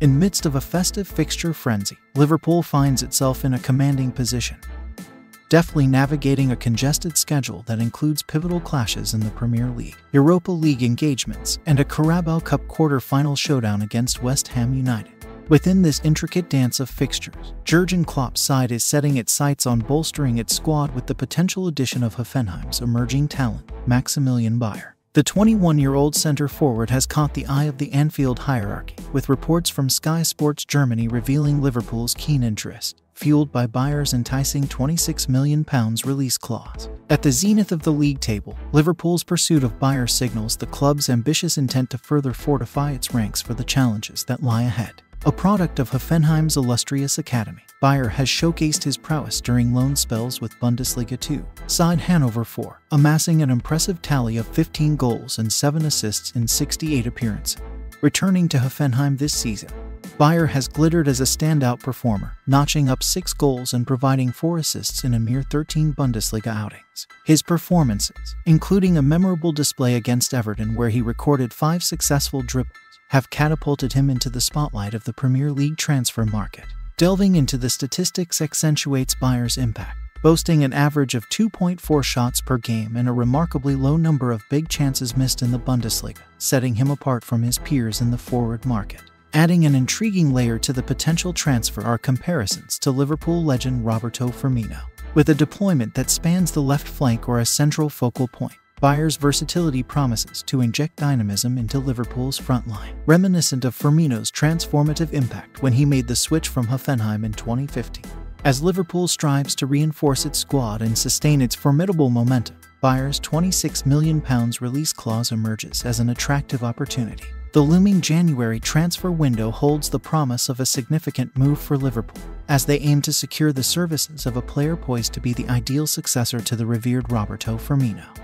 In midst of a festive fixture frenzy, Liverpool finds itself in a commanding position, deftly navigating a congested schedule that includes pivotal clashes in the Premier League, Europa League engagements, and a Carabao Cup quarter-final showdown against West Ham United. Within this intricate dance of fixtures, Jurgen Klopp's side is setting its sights on bolstering its squad with the potential addition of Hoffenheim's emerging talent, Maximilian Beier. The 21 year old centre forward has caught the eye of the Anfield hierarchy, with reports from Sky Sports Germany revealing Liverpool's keen interest, fueled by Beier's enticing £26 million release clause. At the zenith of the league table, Liverpool's pursuit of Beier signals the club's ambitious intent to further fortify its ranks for the challenges that lie ahead. A product of Hoffenheim's illustrious academy, Beier has showcased his prowess during loan spells with Bundesliga 2 side Hanover 4, amassing an impressive tally of 15 goals and 7 assists in 68 appearances. Returning to Hoffenheim this season, Beier has glittered as a standout performer, notching up 6 goals and providing 4 assists in a mere 13 Bundesliga outings. His performances, including a memorable display against Everton where he recorded 5 successful dribbles, have catapulted him into the spotlight of the Premier League transfer market. Delving into the statistics accentuates Beier's impact, boasting an average of 2.4 shots per game and a remarkably low number of big chances missed in the Bundesliga, setting him apart from his peers in the forward market. Adding an intriguing layer to the potential transfer are comparisons to Liverpool legend Roberto Firmino, with a deployment that spans the left flank or a central focal point. Beier's versatility promises to inject dynamism into Liverpool's front line, reminiscent of Firmino's transformative impact when he made the switch from Hoffenheim in 2015. As Liverpool strives to reinforce its squad and sustain its formidable momentum, Beier's £26 million release clause emerges as an attractive opportunity. The looming January transfer window holds the promise of a significant move for Liverpool, as they aim to secure the services of a player poised to be the ideal successor to the revered Roberto Firmino.